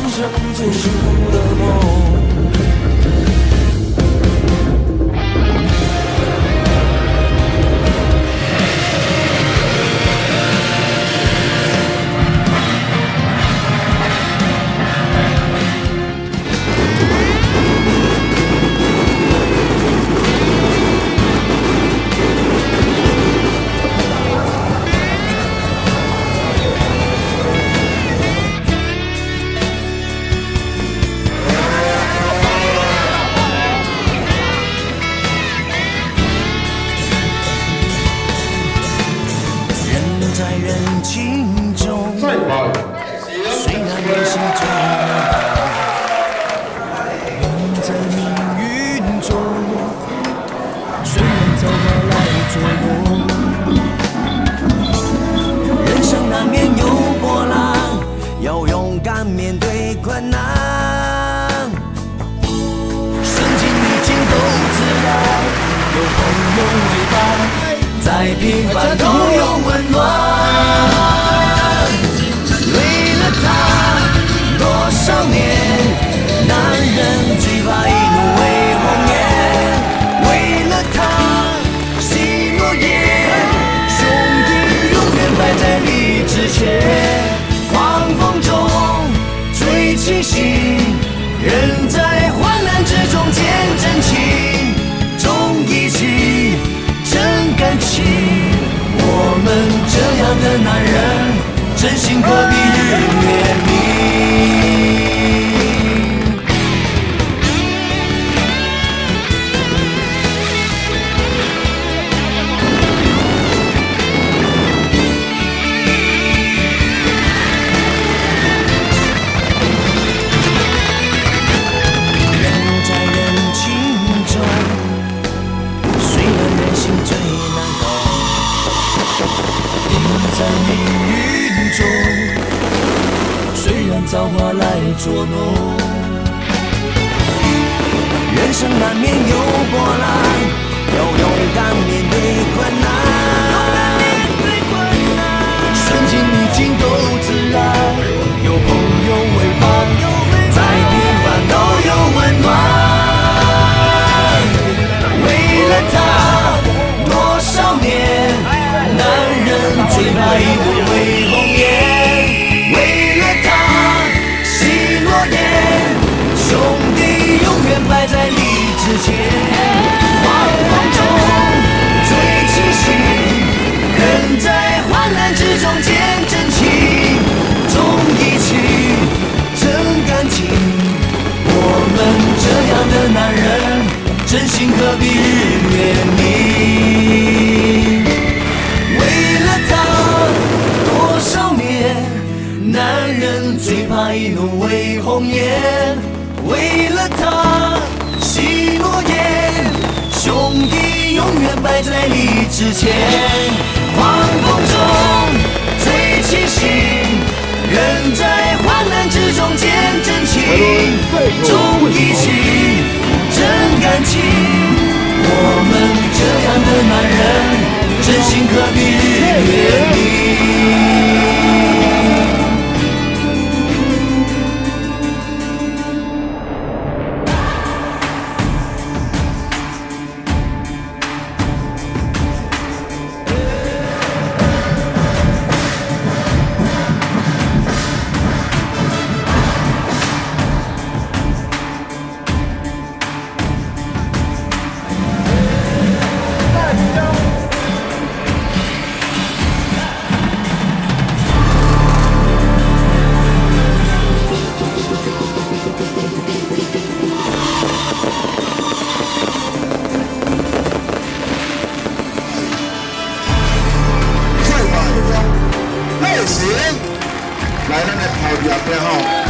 完成最初的梦。之前，狂风中最清醒，人在患难之中见真情，重义气，真感情。我们这样的男人，真心可比日月 Blessing. Leider nicht halb Jahr, der Haupt.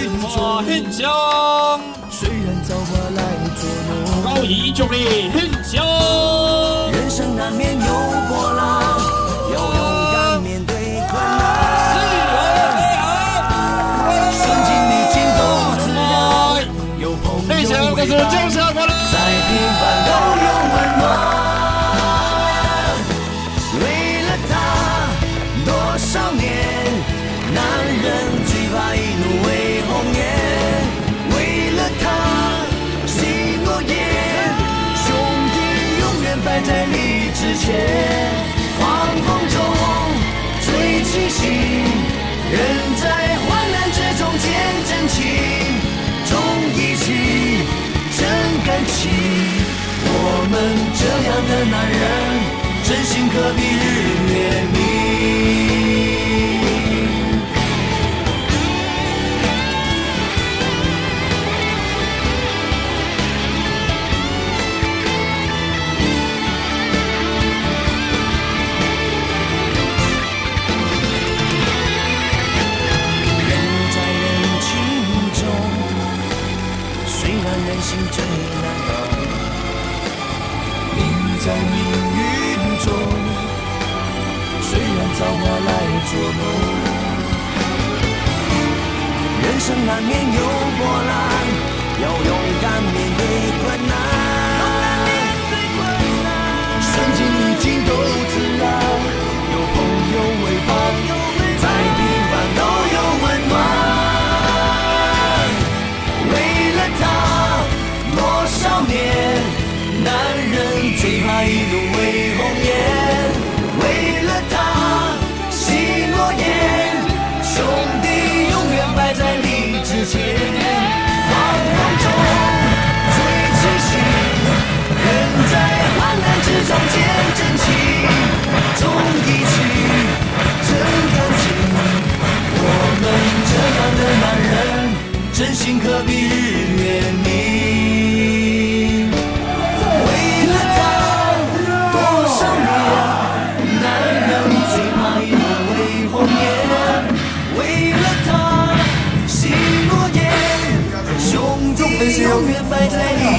运很香，虽然来捉弄，高一祝你很香，人生难免有波浪，要勇敢面对困难。顺境逆境都自然，有朋内向友可是为伴，江山快乐。之前虽然人心最难懂，命在命运中，虽然造化来捉弄。人生难免有波澜，要勇敢面对困难。is here.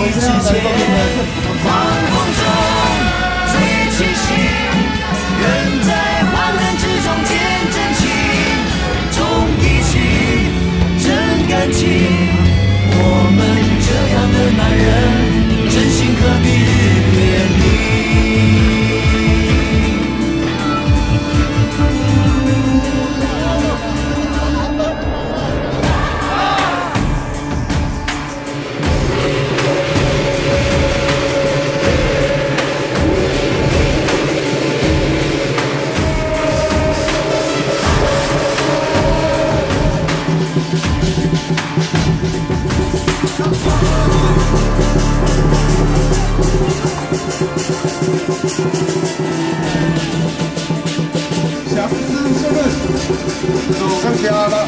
我今一个三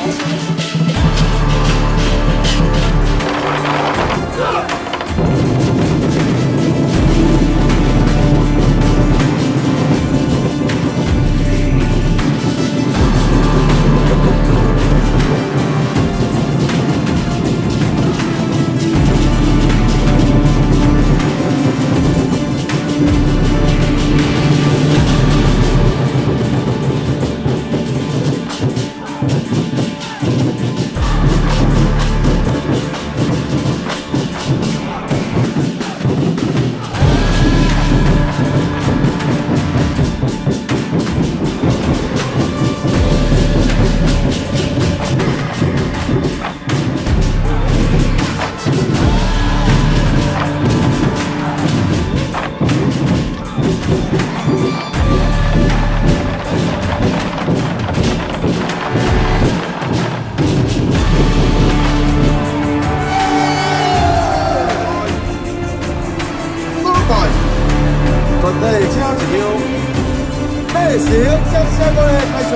小姐姐过来拍照。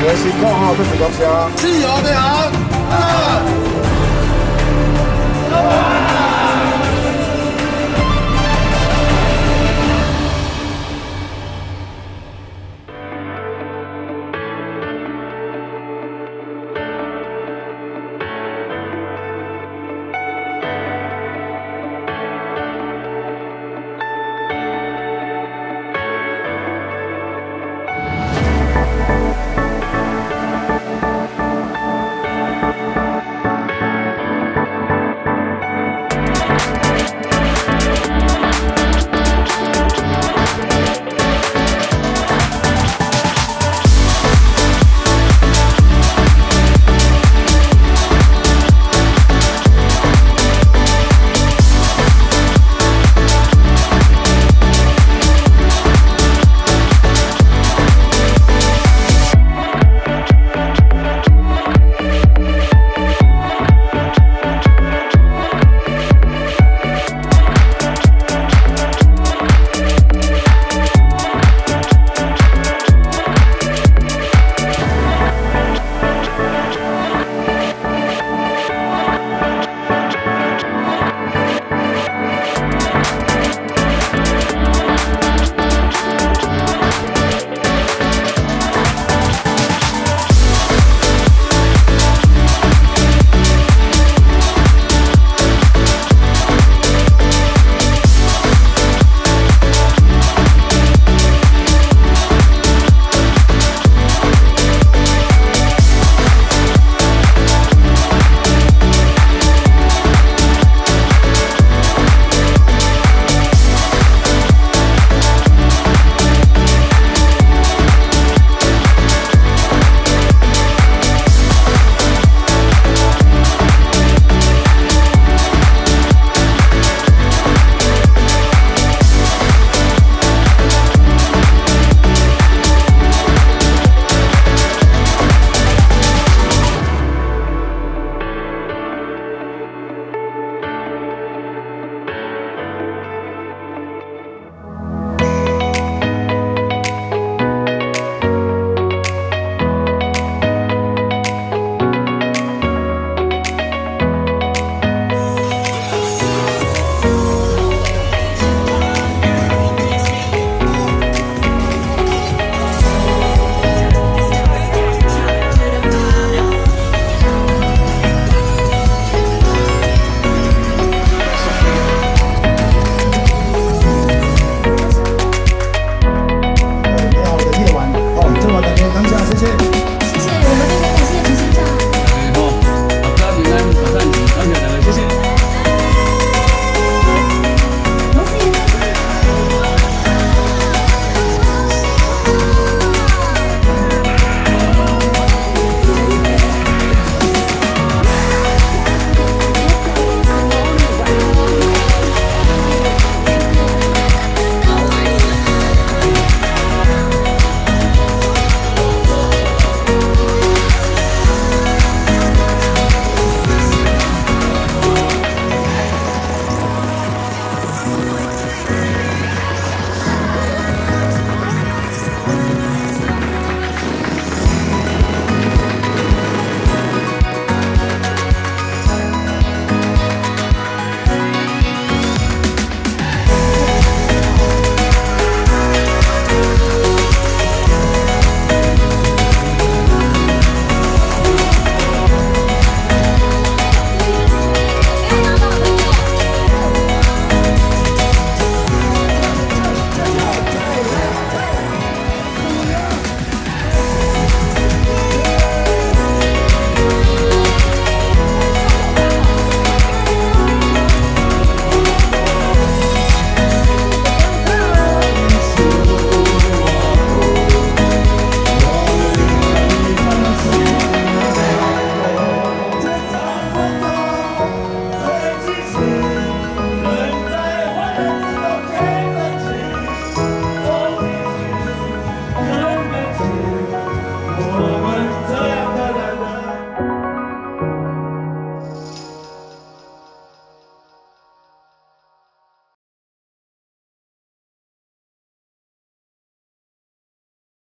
有人况哈，这是。的啊！啊